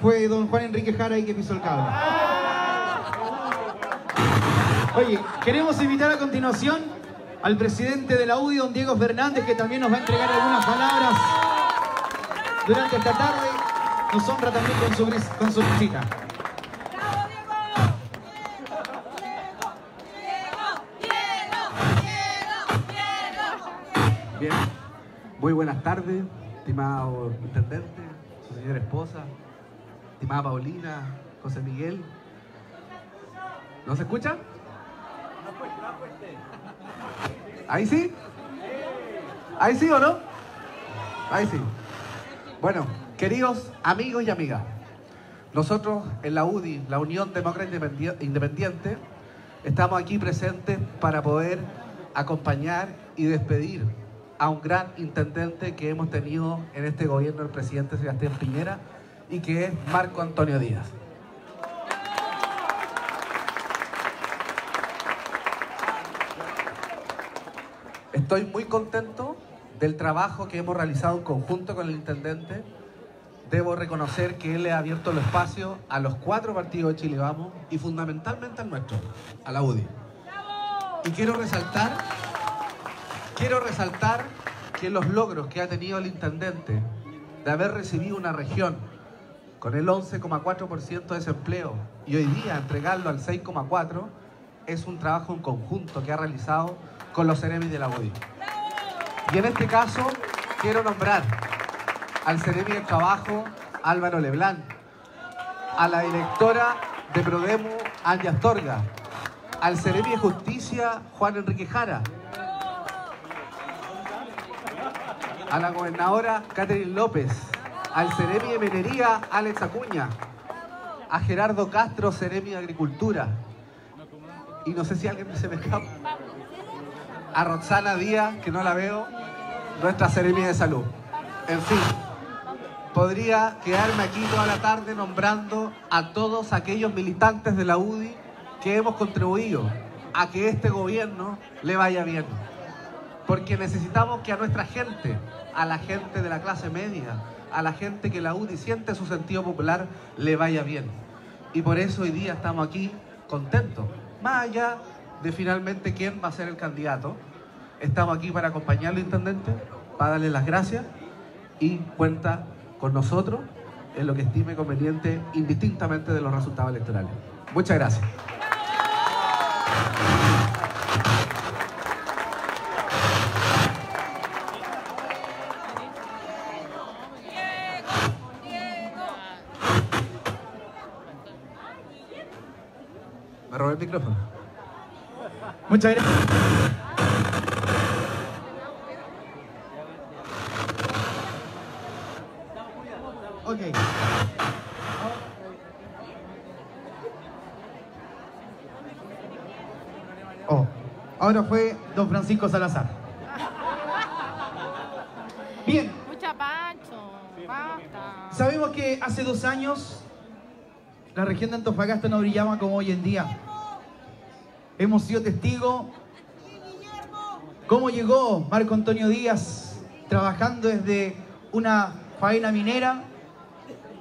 Fue don Juan Enrique Jara el que pisó el cable. Oye, queremos invitar a continuación al presidente de la UDI, don Diego Fernández, que también nos va a entregar algunas palabras durante esta tarde. Nos honra también con su, con su visita. Muy buenas tardes, estimado intendente, su señora esposa, estimada Paulina, José Miguel. ¿No se escucha? ¿Ahí sí? ¿Ahí sí o no? Ahí sí. Bueno, queridos amigos y amigas, nosotros en la UDI, la Unión Demócrata Independi- Independiente, estamos aquí presentes para poder acompañar y despedir a un gran intendente que hemos tenido en este gobierno, el presidente Sebastián Piñera, y que es Marco Antonio Díaz. Estoy muy contento del trabajo que hemos realizado en conjunto con el intendente. Debo reconocer que él le ha abierto el espacio a los cuatro partidos de Chile Vamos y fundamentalmente al nuestro, a la UDI. Y quiero resaltar, quiero resaltar que los logros que ha tenido el intendente de haber recibido una región con el 11,4% de desempleo y hoy día entregarlo al 6,4% es un trabajo en conjunto que ha realizado con los Ceremis de la UDI. Y en este caso quiero nombrar al Ceremi del Trabajo Álvaro Leblanc, a la directora de Prodemo Anja Astorga, al Ceremi de Justicia Juan Enrique Jara, a la gobernadora Catherine López, al Ceremi de Minería Alex Acuña, a Gerardo Castro, Ceremi de Agricultura, y no sé si alguien se me escapa, a Roxana Díaz, que no la veo, nuestra Ceremi de Salud. En fin, podría quedarme aquí toda la tarde nombrando a todos aquellos militantes de la UDI que hemos contribuido a que este gobierno le vaya bien. Porque necesitamos que a nuestra gente, a la gente de la clase media, a la gente que la UDI siente su sentido popular, le vaya bien. Y por eso hoy día estamos aquí contentos. Más allá de finalmente quién va a ser el candidato, estamos aquí para acompañarlo, intendente, para darle las gracias y cuenta con nosotros en lo que estime conveniente, indistintamente de los resultados electorales. Muchas gracias. Muchas gracias. Ok. Oh, ahora fue don Francisco Salazar. Bien, Mucha Pancho, basta. sabemos que hace dos años la región de Antofagasta no brillaba como hoy en día. Hemos sido testigos cómo llegó Marco Antonio Díaz trabajando desde una faena minera,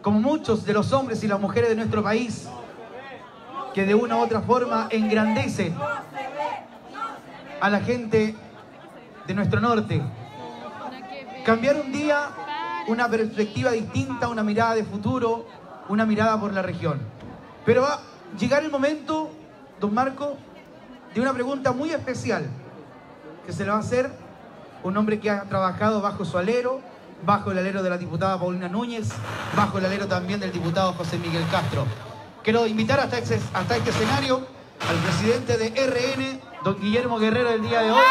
como muchos de los hombres y las mujeres de nuestro país, que de una u otra forma engrandecen a la gente de nuestro norte. Cambiar un día una perspectiva distinta, una mirada de futuro, una mirada por la región. Pero va a llegar el momento, don Marco, de una pregunta muy especial que se le va a hacer un hombre que ha trabajado bajo su alero, bajo el alero de la diputada Paulina Núñez, bajo el alero también del diputado José Miguel Castro. Quiero invitar hasta este, hasta este escenario al presidente de RN, don Guillermo Guerrero, del día de hoy.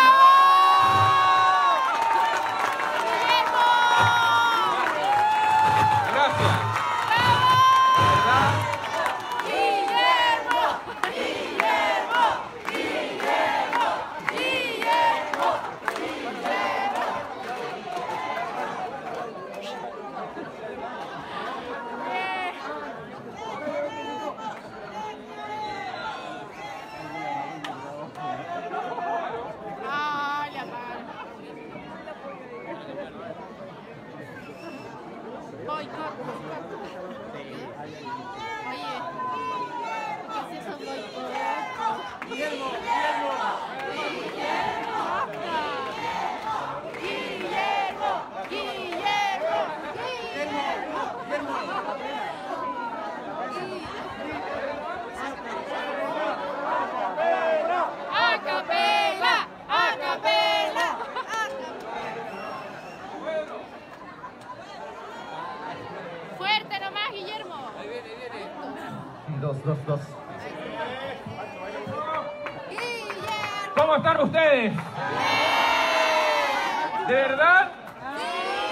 Gracias. Ah, ¿qué es eso boicot? Guillermo, Guillermo, Guillermo, a capela, a capela. Fuerte nomás, Guillermo. Dos, dos, dos. ¿Cómo están ustedes? De verdad,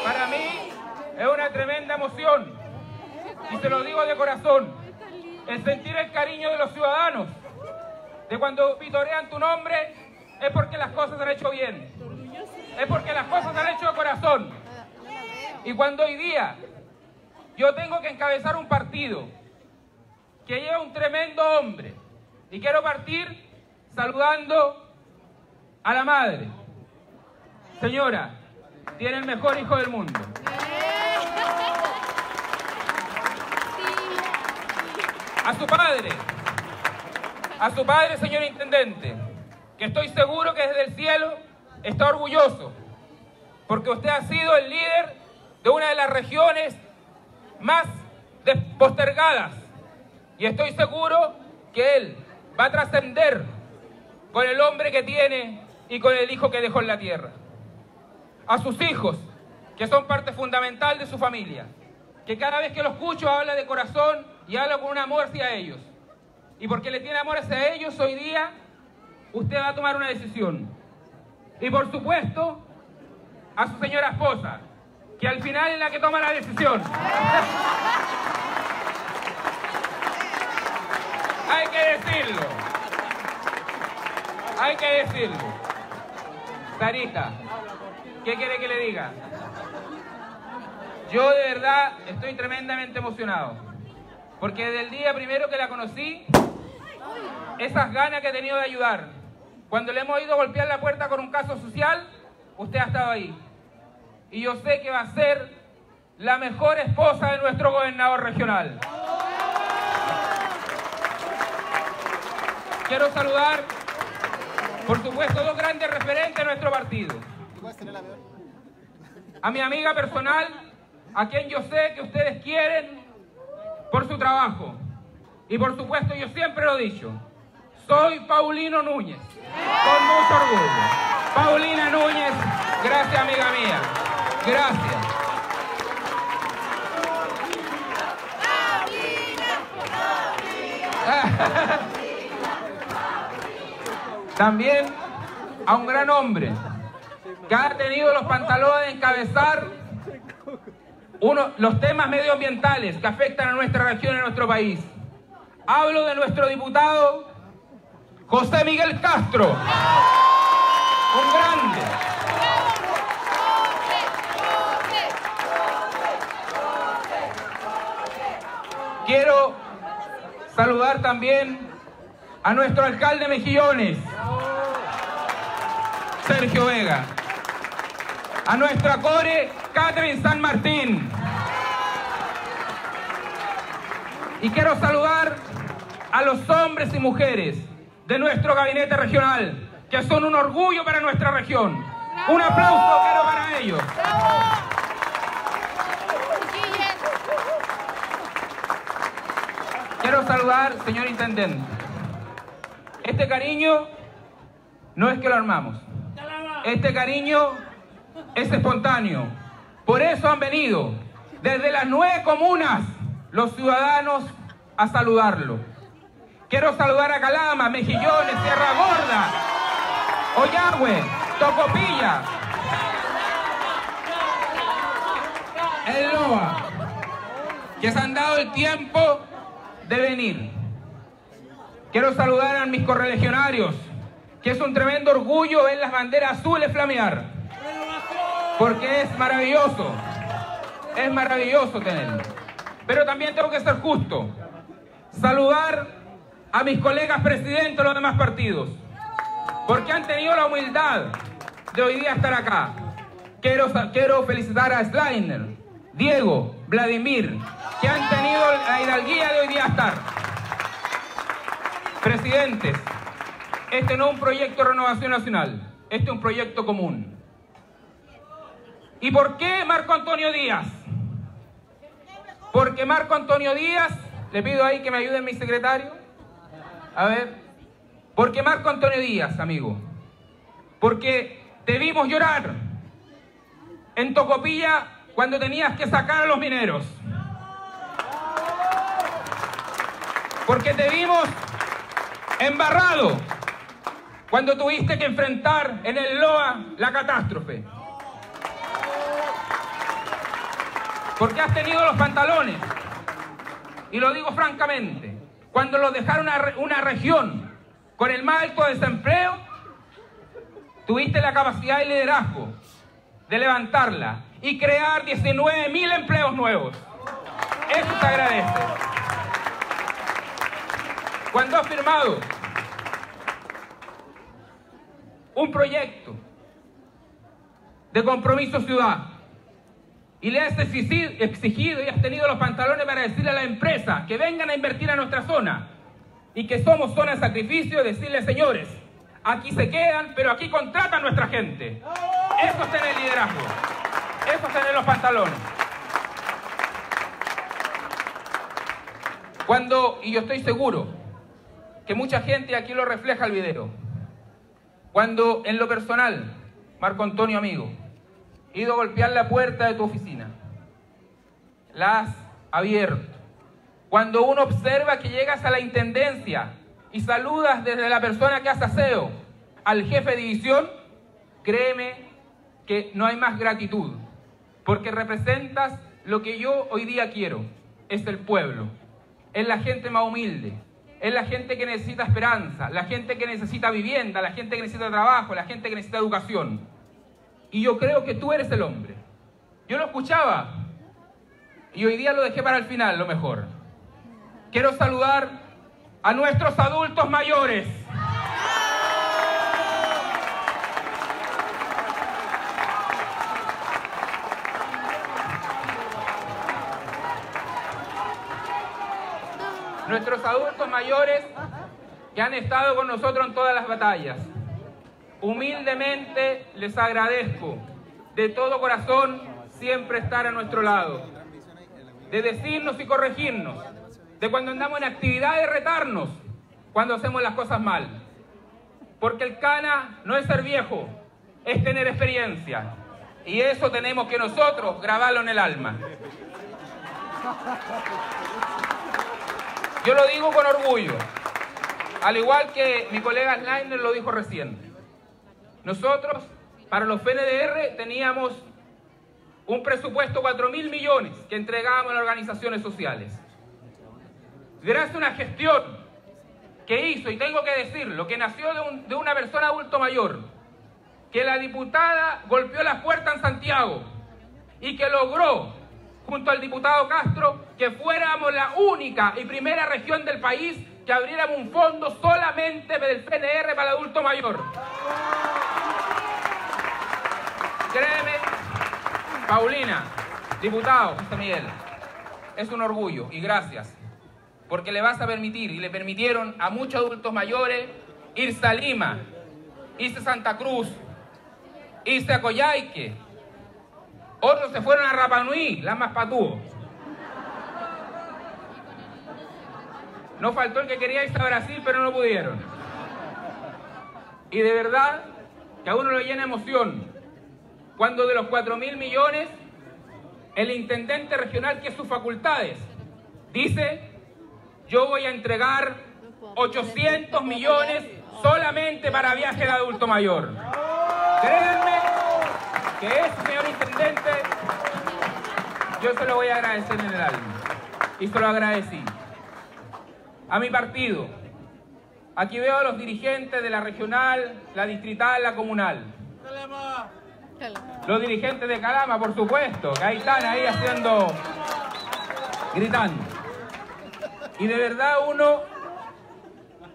para mí es una tremenda emoción. Y se lo digo de corazón. El sentir el cariño de los ciudadanos. De cuando vitorean tu nombre, es porque las cosas se han hecho bien. Es porque las cosas se han hecho de corazón. Y cuando hoy día yo tengo que encabezar un partido que lleva un tremendo hombre, y quiero partir saludando a la madre. Señora, tiene el mejor hijo del mundo. A su padre, a su padre, señor intendente, que estoy seguro que desde el cielo está orgulloso, porque usted ha sido el líder de una de las regiones más postergadas, y estoy seguro que él va a trascender con el hombre que tiene y con el hijo que dejó en la tierra. A sus hijos, que son parte fundamental de su familia, que cada vez que lo escucho habla de corazón y habla con un amor hacia ellos. Y porque le tiene amor hacia ellos, hoy día usted va a tomar una decisión. Y por supuesto, a su señora esposa, que al final es la que toma la decisión. Hay que decirlo. Hay que decirlo. Sarita, ¿qué quiere que le diga? Yo de verdad estoy tremendamente emocionado. Porque desde el día primero que la conocí, esas ganas que he tenido de ayudar. Cuando le hemos ido a golpear la puerta con un caso social, usted ha estado ahí. Y yo sé que va a ser la mejor esposa de nuestro gobernador regional. Quiero saludar, por supuesto, dos grandes referentes de nuestro partido. A mi amiga personal, a quien yo sé que ustedes quieren por su trabajo. Y por supuesto, yo siempre lo he dicho, soy Paulino Núñez, con mucho orgullo. Paulina Núñez, gracias amiga mía, gracias. También a un gran hombre que ha tenido los pantalones de encabezar uno, los temas medioambientales que afectan a nuestra región y a nuestro país. Hablo de nuestro diputado José Miguel Castro, un grande. Quiero saludar también a nuestro alcalde Mejillones, Sergio Vega, a nuestra core Catherine San Martín. Y quiero saludar a los hombres y mujeres de nuestro gabinete regional, que son un orgullo para nuestra región. Un aplauso quiero para ellos. Quiero saludar, señor intendente. Este cariño no es que lo armamos. Este cariño es espontáneo. Por eso han venido desde las nueve comunas los ciudadanos a saludarlo. Quiero saludar a Calama, Mejillones, Sierra Gorda, Oyagüe, Tocopilla, El Loa, que se han dado el tiempo de venir. Quiero saludar a mis correligionarios, que es un tremendo orgullo ver las banderas azules flamear. Porque es maravilloso, es maravilloso tenerlo. Pero también tengo que ser justo. Saludar a mis colegas presidentes de los demás partidos, porque han tenido la humildad de hoy día estar acá. Quiero, quiero felicitar a Slainer, Diego, Vladimir, que han tenido la hidalguía de hoy día estar. Presidentes, este no es un proyecto de renovación nacional, este es un proyecto común. ¿Y por qué Marco Antonio Díaz? Porque Marco Antonio Díaz, le pido ahí que me ayude mi secretario. A ver, porque Marco Antonio Díaz, amigo. Porque te vimos llorar en Tocopilla cuando tenías que sacar a los mineros. Porque te vimos embarrado cuando tuviste que enfrentar en el LOA la catástrofe. Porque has tenido los pantalones. Y lo digo francamente, cuando los dejaron una, una región con el más alto desempleo, tuviste la capacidad y liderazgo de levantarla y crear 19 mil empleos nuevos. Eso se agradece. Cuando has firmado un proyecto de compromiso ciudad y le has exigido, y has tenido los pantalones para decirle a la empresa que vengan a invertir a nuestra zona y que somos zona de sacrificio, decirle señores, aquí se quedan, pero aquí contratan nuestra gente. Eso es tener liderazgo, eso es tener los pantalones. Cuando, y yo estoy seguro que mucha gente aquí lo refleja el video, cuando en lo personal, Marco Antonio amigo, ido a golpear la puerta de tu oficina, la has abierto. Cuando uno observa que llegas a la intendencia y saludas desde la persona que hace aseo al jefe de división, créeme que no hay más gratitud, porque representas lo que yo hoy día quiero, es el pueblo, es la gente más humilde, es la gente que necesita esperanza, la gente que necesita vivienda, la gente que necesita trabajo, la gente que necesita educación. Y yo creo que tú eres el hombre. Yo lo escuchaba y hoy día lo dejé para el final, lo mejor. Quiero saludar a nuestros adultos mayores. Nuestros adultos mayores que han estado con nosotros en todas las batallas. Humildemente les agradezco de todo corazón siempre estar a nuestro lado, de decirnos y corregirnos, de cuando andamos en actividad de retarnos, cuando hacemos las cosas mal. Porque el cana no es ser viejo, es tener experiencia. Y eso tenemos que nosotros grabarlo en el alma. Yo lo digo con orgullo, al igual que mi colega Schleiner lo dijo recién. Nosotros, para los PNDR, teníamos un presupuesto de 4 mil millones que entregábamos a las organizaciones sociales. Gracias a una gestión que hizo, y tengo que decirlo, que nació de, un- de una persona adulto mayor, que la diputada golpeó la puerta en Santiago y que logró, junto al diputado Castro, que fuéramos la única y primera región del país que abriéramos un fondo solamente del PNR para el adulto mayor. Créeme, Paulina, diputado José Miguel, es un orgullo y gracias, porque le vas a permitir y le permitieron a muchos adultos mayores irse a Lima, irse a Santa Cruz, irse a Coyhaique, otros se fueron a Rapa Nui, la más patúo. No faltó el que quería irse a Brasil, pero no pudieron. Y de verdad que a uno lo llena emoción cuando de los 4 mil millones, el intendente regional, que es sus facultades, dice, yo voy a entregar 800 millones solamente para viaje de adulto mayor. Créanme que eso, señor intendente, yo se lo voy a agradecer en el alma. Y se lo agradecí. A mi partido. Aquí veo a los dirigentes de la regional, la distrital, la comunal. Los dirigentes de Calama, por supuesto, que ahí están ahí haciendo, gritando. Y de verdad uno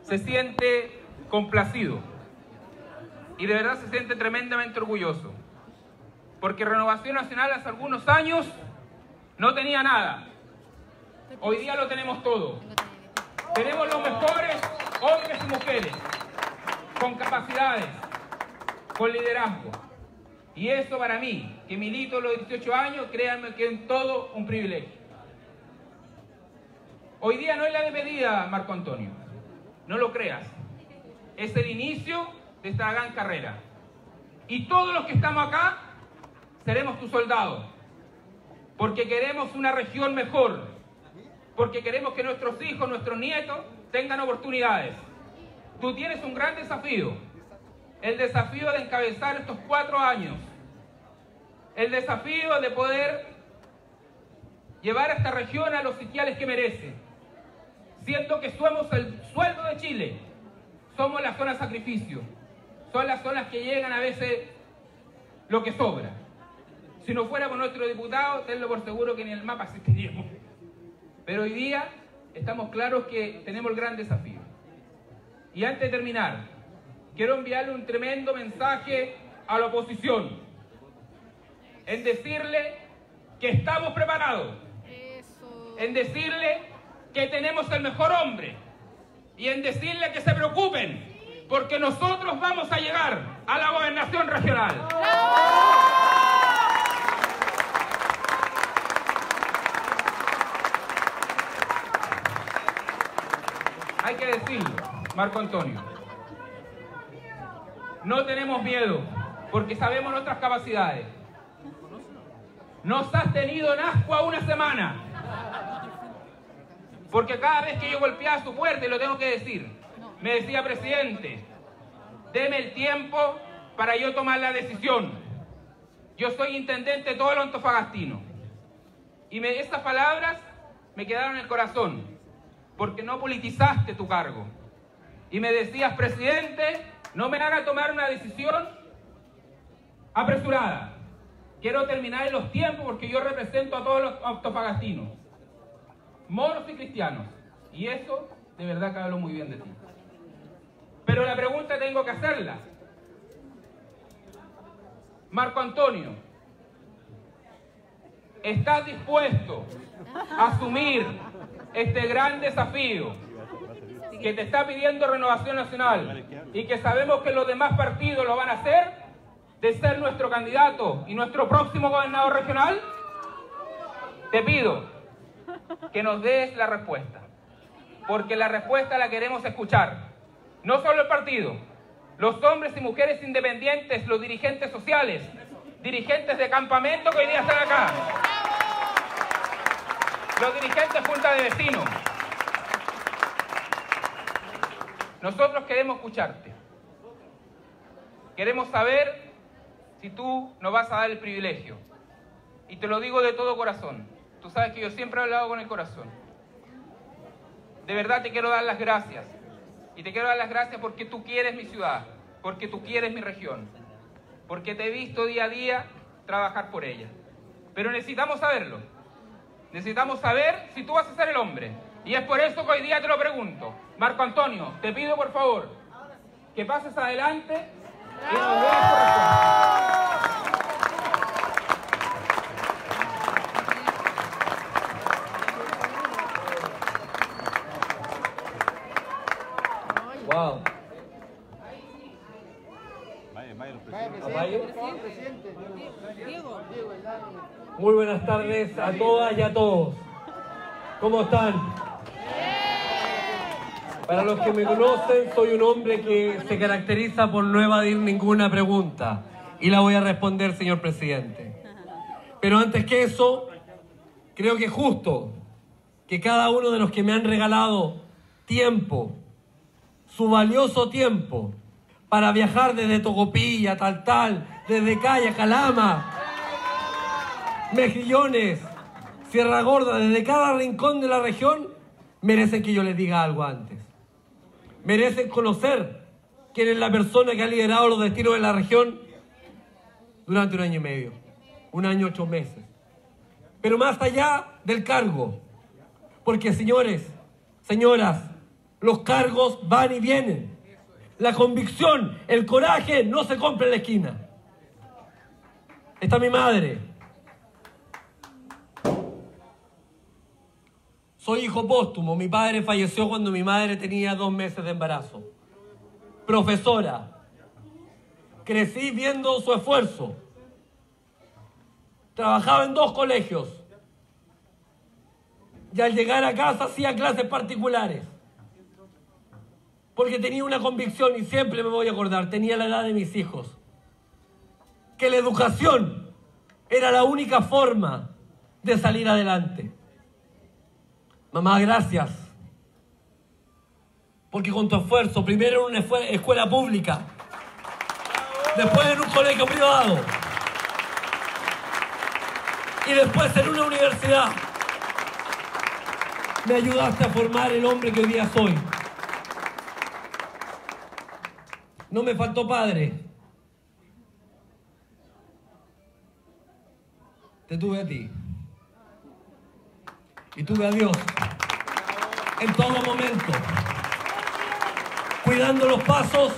se siente complacido. Y de verdad se siente tremendamente orgulloso. Porque Renovación Nacional hace algunos años no tenía nada. Hoy día lo tenemos todo. Tenemos los mejores hombres y mujeres, con capacidades, con liderazgo. Y eso para mí, que milito los 18 años, créanme que es todo un privilegio. Hoy día no es la despedida, Marco Antonio. No lo creas. Es el inicio de esta gran carrera. Y todos los que estamos acá seremos tus soldados. Porque queremos una región mejor. Porque queremos que nuestros hijos, nuestros nietos tengan oportunidades. Tú tienes un gran desafío. El desafío de encabezar estos cuatro años. El desafío de poder llevar a esta región a los sitiales que merece. Siento que somos el sueldo de Chile. Somos la zona sacrificio. Son las zonas que llegan a veces lo que sobra. Si no fuera por nuestro diputado, tenlo por seguro que ni el mapa existiríamos. Pero hoy día estamos claros que tenemos el gran desafío. Y antes de terminar, quiero enviarle un tremendo mensaje a la oposición. En decirle que estamos preparados. En decirle que tenemos el mejor hombre. Y en decirle que se preocupen, porque nosotros vamos a llegar a la gobernación regional. Hay que decirlo, Marco Antonio. No tenemos miedo, porque sabemos nuestras capacidades. Nos has tenido en ascua una semana. Porque cada vez que yo golpeaba su puerta, y lo tengo que decir, me decía, presidente, deme el tiempo para yo tomar la decisión. Yo soy intendente de todo el Antofagastino. Y me, estas palabras me quedaron en el corazón, porque no politizaste tu cargo. Y me decías, presidente, no me haga tomar una decisión apresurada. Quiero terminar en los tiempos porque yo represento a todos los autofagastinos, moros y cristianos. Y eso de verdad que hablo muy bien de ti. Pero la pregunta tengo que hacerla. Marco Antonio, ¿estás dispuesto a asumir este gran desafío que te está pidiendo Renovación Nacional y que sabemos que los demás partidos lo van a hacer, de ser nuestro candidato y nuestro próximo gobernador regional? Te pido que nos des la respuesta, porque la respuesta la queremos escuchar. No solo el partido, los hombres y mujeres independientes, los dirigentes sociales, dirigentes de campamento que hoy día están acá, los dirigentes junta de vecinos. Nosotros queremos escucharte. Queremos saber si tú nos vas a dar el privilegio. Y te lo digo de todo corazón. Tú sabes que yo siempre he hablado con el corazón. De verdad te quiero dar las gracias. Y te quiero dar las gracias porque tú quieres mi ciudad, porque tú quieres mi región, porque te he visto día a día trabajar por ella. Pero necesitamos saberlo. Necesitamos saber si tú vas a ser el hombre. Y es por eso que hoy día te lo pregunto. Marco Antonio, te pido por favor que pases adelante a todas y a todos. ¿Cómo están? Para los que me conocen, soy un hombre que se caracteriza por no evadir ninguna pregunta. Y la voy a responder, señor presidente. Pero antes que eso, creo que es justo que cada uno de los que me han regalado tiempo, su valioso tiempo, para viajar desde Tocopilla, Tal Tal, desde Calla, Calama, Mejillones, Sierra Gorda, desde cada rincón de la región, merecen que yo les diga algo antes. Merecen conocer quién es la persona que ha liderado los destinos de la región durante un año y medio, un año ocho meses. Pero más allá del cargo, porque señores, señoras, los cargos van y vienen. La convicción, el coraje no se compra en la esquina. Está mi madre. Soy hijo póstumo. Mi padre falleció cuando mi madre tenía dos meses de embarazo. Profesora. Crecí viendo su esfuerzo. Trabajaba en dos colegios. Y al llegar a casa hacía clases particulares. Porque tenía una convicción y siempre me voy a acordar, tenía la edad de mis hijos. Que la educación era la única forma de salir adelante. Mamá, gracias. Porque con tu esfuerzo, primero en una escuela pública, después en un colegio privado y después en una universidad, me ayudaste a formar el hombre que hoy día soy. No me faltó padre. Te tuve a ti. Y tuve a Dios. En todo momento. Cuidando los pasos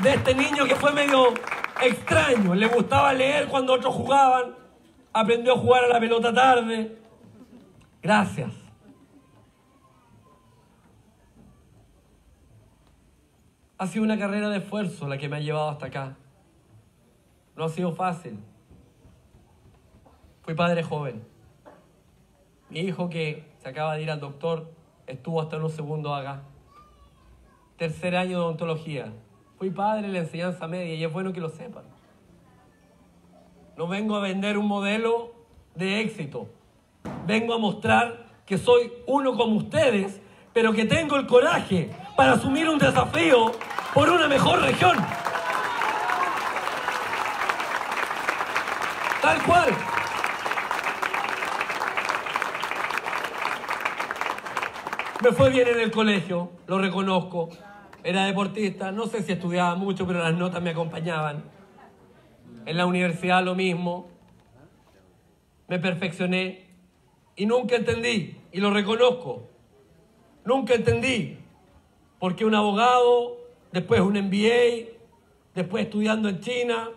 de este niño que fue medio extraño. Le gustaba leer cuando otros jugaban. Aprendió a jugar a la pelota tarde. Gracias. Ha sido una carrera de esfuerzo la que me ha llevado hasta acá. No ha sido fácil. Fui padre joven. Mi hijo que se acaba de ir al doctor estuvo hasta unos segundos acá. Tercer año de odontología. Fui padre en la enseñanza media y es bueno que lo sepan. No vengo a vender un modelo de éxito. Vengo a mostrar que soy uno como ustedes, pero que tengo el coraje para asumir un desafío por una mejor región. Tal cual. Me fue bien en el colegio, lo reconozco. Era deportista, no sé si estudiaba mucho, pero las notas me acompañaban. En la universidad lo mismo. Me perfeccioné y nunca entendí, y lo reconozco, nunca entendí por qué un abogado, después un MBA, después estudiando en China,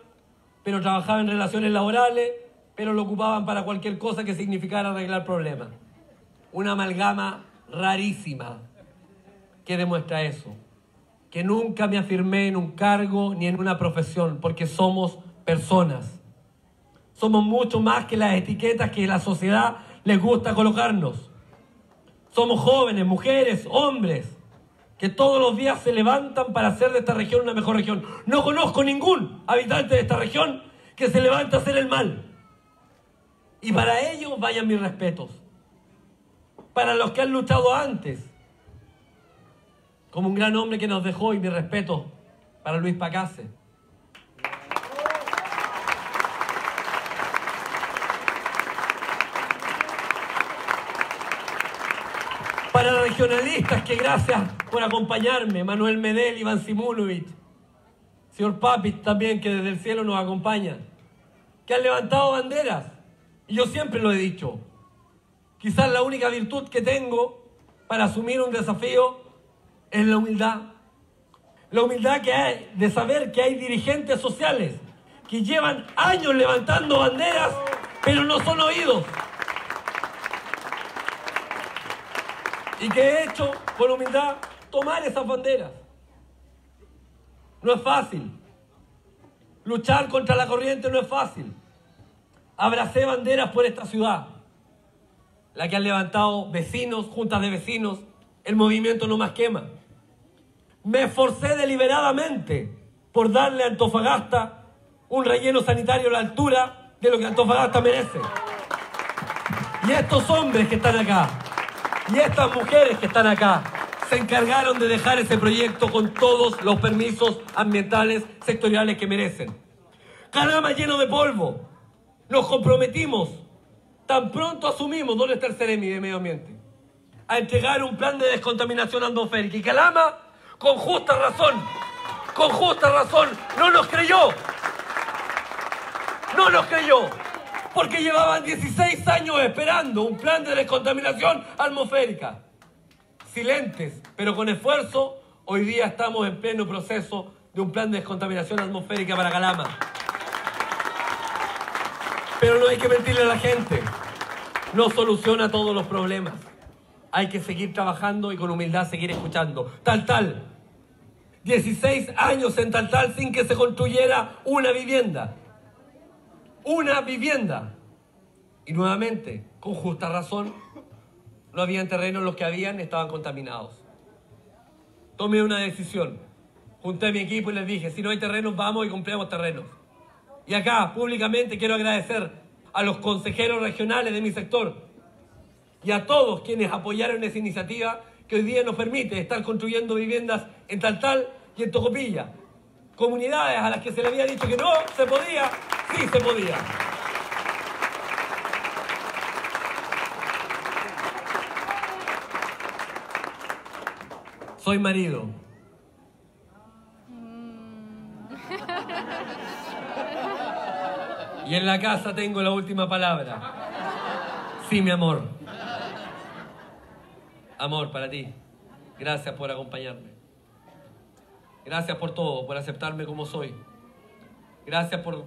pero trabajaba en relaciones laborales, pero lo ocupaban para cualquier cosa que significara arreglar problemas. Una amalgama rarísima que demuestra eso. Que nunca me afirmé en un cargo ni en una profesión, porque somos personas. Somos mucho más que las etiquetas que la sociedad les gusta colocarnos. Somos jóvenes, mujeres, hombres, que todos los días se levantan para hacer de esta región una mejor región. No conozco ningún habitante de esta región que se levante a hacer el mal. Y para ellos vayan mis respetos. Para los que han luchado antes, como un gran hombre que nos dejó y mi respeto para Luis Pacase. Para regionalistas que gracias por acompañarme, Manuel Medel, Iván Simunovich, señor Papis también que desde el cielo nos acompaña, que han levantado banderas. Y yo siempre lo he dicho, quizás la única virtud que tengo para asumir un desafío es la humildad. La humildad que hay de saber que hay dirigentes sociales que llevan años levantando banderas, pero no son oídos. Y que he hecho con humildad tomar esas banderas. No es fácil. Luchar contra la corriente no es fácil. Abracé banderas por esta ciudad. La que han levantado vecinos, juntas de vecinos, el movimiento No Más Quema. Me esforcé deliberadamente por darle a Antofagasta un relleno sanitario a la altura de lo que Antofagasta merece. Y estos hombres que están acá, y estas mujeres que están acá, se encargaron de dejar ese proyecto con todos los permisos ambientales sectoriales que merecen. Calama lleno de polvo. Nos comprometimos, tan pronto asumimos, ¿dónde está el Ceremi de Medio Ambiente? A entregar un plan de descontaminación atmosférica. Y Calama, con justa razón, con justa razón, no nos creyó. No nos creyó. Porque llevaban 16 años esperando un plan de descontaminación atmosférica. Silentes, pero con esfuerzo, hoy día estamos en pleno proceso de un plan de descontaminación atmosférica para Calama. Pero no hay que mentirle a la gente. no soluciona todos los problemas. Hay que seguir trabajando y con humildad seguir escuchando. Tal, tal. 16 años en tal, tal sin que se construyera una vivienda. Una vivienda. Y nuevamente, con justa razón, no habían terrenos, los que habían estaban contaminados. Tomé una decisión. Junté a mi equipo y les dije, si no hay terrenos, vamos y compremos terrenos. Y acá, públicamente, quiero agradecer a los consejeros regionales de mi sector y a todos quienes apoyaron esa iniciativa que hoy día nos permite estar construyendo viviendas en Taltal y en Tocopilla. Comunidades a las que se le había dicho que no se podía, sí se podía. Soy marido. Y en la casa tengo la última palabra. Sí, mi amor. Amor para ti. Gracias por acompañarme. Gracias por todo, por aceptarme como soy. Gracias por,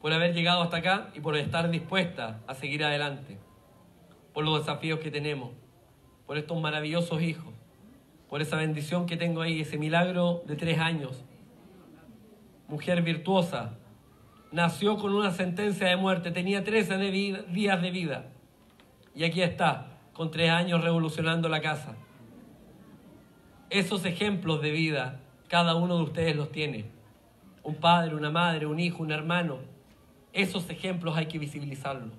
por haber llegado hasta acá y por estar dispuesta a seguir adelante. Por los desafíos que tenemos. Por estos maravillosos hijos. Por esa bendición que tengo ahí, ese milagro de tres años. Mujer virtuosa, nació con una sentencia de muerte, tenía 13 de vida- días de vida. Y aquí está, con tres años revolucionando la casa. Esos ejemplos de vida, cada uno de ustedes los tiene. Un padre, una madre, un hijo, un hermano. Esos ejemplos hay que visibilizarlos.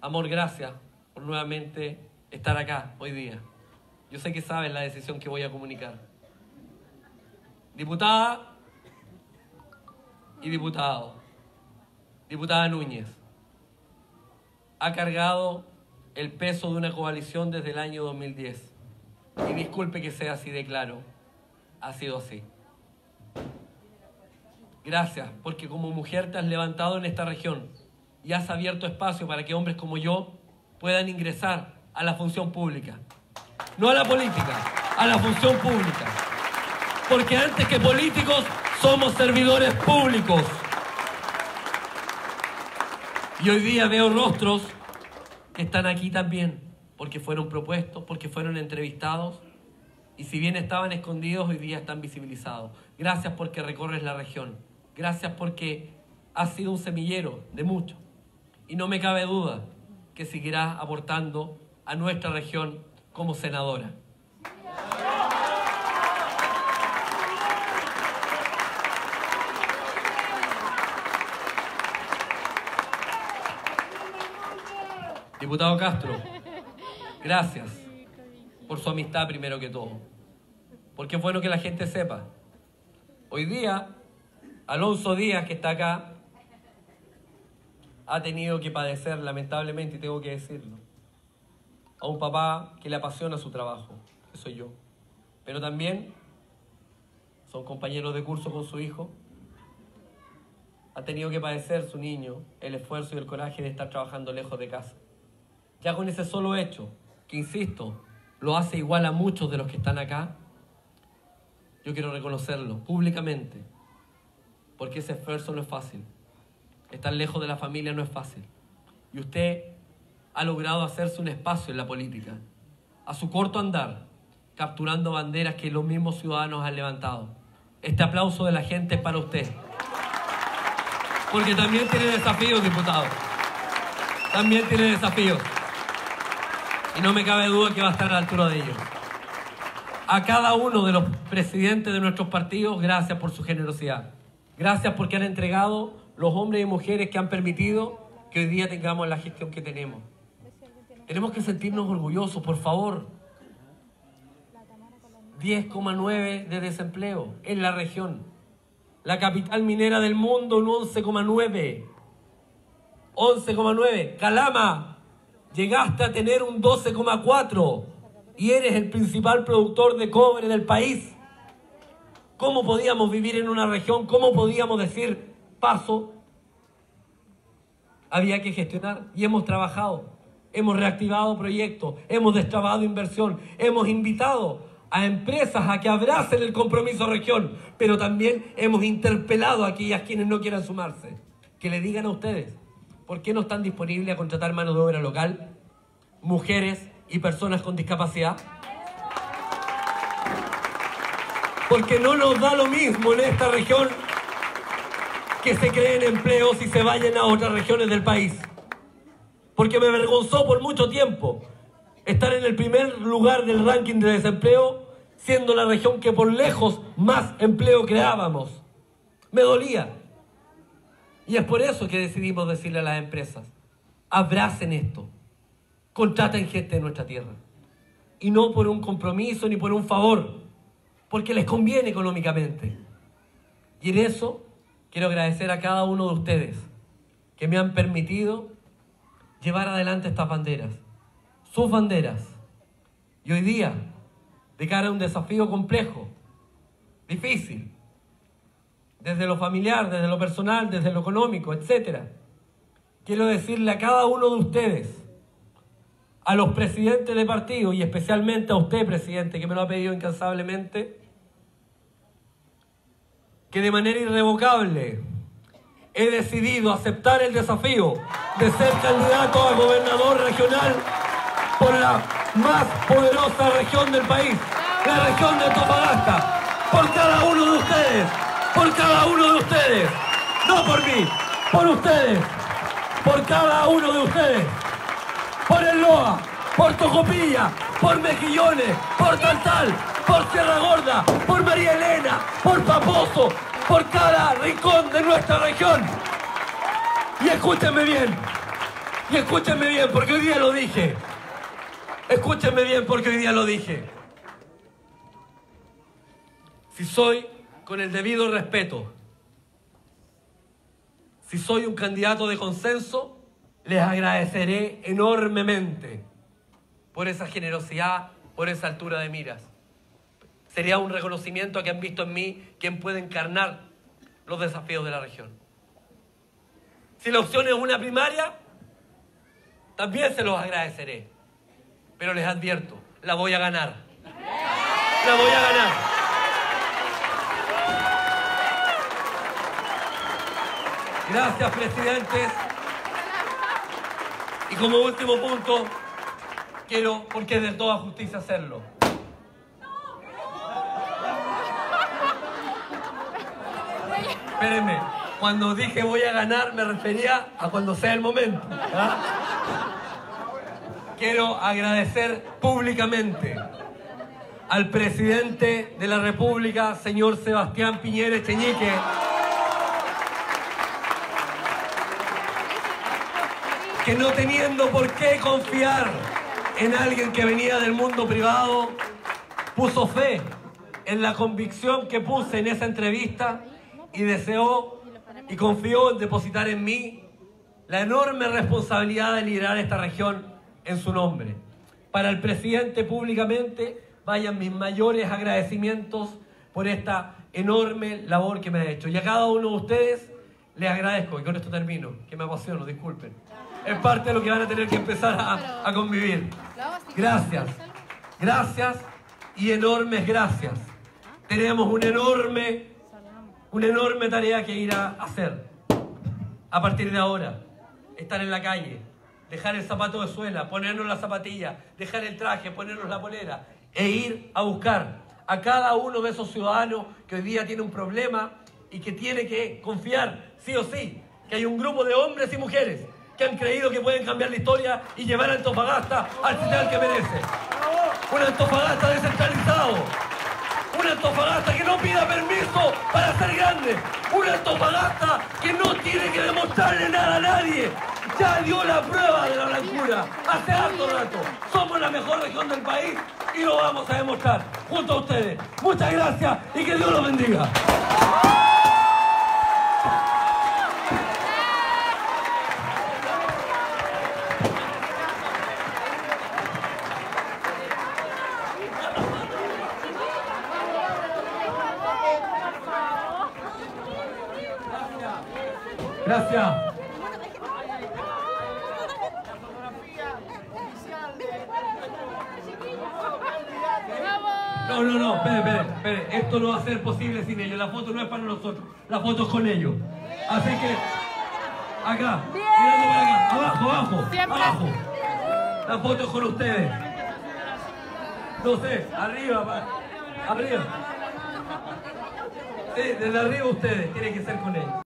Amor, gracias por nuevamente estar acá hoy día. Yo sé que sabes la decisión que voy a comunicar. Diputada, y diputado, diputada Núñez, ha cargado el peso de una coalición desde el año 2010. Y disculpe que sea así de claro, ha sido así. Gracias, porque como mujer te has levantado en esta región y has abierto espacio para que hombres como yo puedan ingresar a la función pública. No a la política, a la función pública. Porque antes que políticos somos servidores públicos. Y hoy día veo rostros que están aquí también, porque fueron propuestos, porque fueron entrevistados, y si bien estaban escondidos, hoy día están visibilizados. Gracias porque recorres la región. Gracias porque has sido un semillero de mucho. Y no me cabe duda que seguirás aportando a nuestra región como senadora. Diputado Castro, gracias por su amistad primero que todo. Porque es bueno que la gente sepa. Hoy día, Alonso Díaz, que está acá, ha tenido que padecer, lamentablemente, y tengo que decirlo, a un papá que le apasiona su trabajo, que soy yo. Pero también son compañeros de curso con su hijo. Ha tenido que padecer su niño el esfuerzo y el coraje de estar trabajando lejos de casa. Ya con ese solo hecho, que insisto, lo hace igual a muchos de los que están acá, yo quiero reconocerlo públicamente, porque ese esfuerzo no es fácil. Estar lejos de la familia no es fácil. Y usted ha logrado hacerse un espacio en la política, a su corto andar, capturando banderas que los mismos ciudadanos han levantado. Este aplauso de la gente es para usted. Porque también tiene desafíos, diputado. También tiene desafíos. Y no me cabe duda que va a estar a la altura de ellos. A cada uno de los presidentes de nuestros partidos, gracias por su generosidad. Gracias porque han entregado los hombres y mujeres que han permitido que hoy día tengamos la gestión que tenemos. Tenemos que sentirnos orgullosos, por favor. 10,9 de desempleo en la región. La capital minera del mundo, un 11,9. 11,9. Calama, llegaste a tener un 12,4 y eres el principal productor de cobre del país. ¿Cómo podíamos vivir en una región? ¿Cómo podíamos decir paso? Había que gestionar y hemos trabajado. Hemos reactivado proyectos, hemos destrabado inversión, hemos invitado a empresas a que abracen el compromiso región, pero también hemos interpelado a aquellas quienes no quieran sumarse. Que le digan a ustedes, ¿por qué no están disponibles a contratar mano de obra local, mujeres y personas con discapacidad? Porque no nos da lo mismo en esta región que se creen empleos y se vayan a otras regiones del país. Porque me avergonzó por mucho tiempo estar en el primer lugar del ranking de desempleo, siendo la región que por lejos más empleo creábamos. Me dolía. Y es por eso que decidimos decirle a las empresas, abracen esto, contraten gente de nuestra tierra. Y no por un compromiso ni por un favor, porque les conviene económicamente. Y en eso quiero agradecer a cada uno de ustedes que me han permitido llevar adelante estas banderas, sus banderas. Y hoy día, de cara a un desafío complejo, difícil, desde lo familiar, desde lo personal, desde lo económico, etc. Quiero decirle a cada uno de ustedes, a los presidentes de partido y especialmente a usted, presidente, que me lo ha pedido incansablemente, que de manera irrevocable he decidido aceptar el desafío de ser candidato a gobernador regional por la más poderosa región del país, la región de Antofagasta, por cada uno de ustedes, por cada uno de ustedes, no por mí, por ustedes, por cada uno de ustedes, por el Loa, por Tocopilla, por Mejillones, por Tantal, por Sierra Gorda, por María Elena, por Paposo, por cada rincón de nuestra región. Y escúchenme bien, y escúchenme bien, porque hoy día lo dije. Escúchenme bien, porque hoy día lo dije. Si soy, con el debido respeto, si soy un candidato de consenso, les agradeceré enormemente por esa generosidad, por esa altura de miras. Sería un reconocimiento a que han visto en mí quien puede encarnar los desafíos de la región. Si la opción es una primaria, también se los agradeceré. Pero les advierto, la voy a ganar. La voy a ganar. Gracias, presidentes. Y como último punto, quiero, porque es de toda justicia hacerlo. Espérenme, cuando dije voy a ganar me refería a cuando sea el momento. ¿ah? Quiero agradecer públicamente al presidente de la República, señor Sebastián Piñera Echeñique, que no teniendo por qué confiar en alguien que venía del mundo privado, puso fe en la convicción que puse en esa entrevista y deseó y confió en depositar en mí la enorme responsabilidad de liderar esta región en su nombre. Para el presidente públicamente vayan mis mayores agradecimientos por esta enorme labor que me ha hecho. Y a cada uno de ustedes les agradezco, y con esto termino, que me apasiono, disculpen. Es parte de lo que van a tener que empezar a, a convivir. Gracias, gracias y enormes gracias. Tenemos un enorme, una enorme tarea que ir a hacer. A partir de ahora, estar en la calle, dejar el zapato de suela, ponernos la zapatilla, dejar el traje, ponernos la polera e ir a buscar a cada uno de esos ciudadanos que hoy día tiene un problema y que tiene que confiar, sí o sí, que hay un grupo de hombres y mujeres que han creído que pueden cambiar la historia y llevar a Antofagasta al final que merece. Un Antofagasta descentralizado. Un Antofagasta que no pida permiso para ser grande. Un Antofagasta que no tiene que demostrarle nada a nadie. Ya dio la prueba de la blancura hace harto rato. Somos la mejor región del país y lo vamos a demostrar junto a ustedes. Muchas gracias y que Dios los bendiga. Gracias. No, no, no, espere, espere, espere. Esto no va a ser posible sin ellos. La foto no es para nosotros, la foto es con ellos. Así que Acá, mirando para acá, abajo, abajo, abajo. La foto con ustedes. No sé, arriba, arriba. Sí, desde arriba ustedes, tiene que ser con ellos.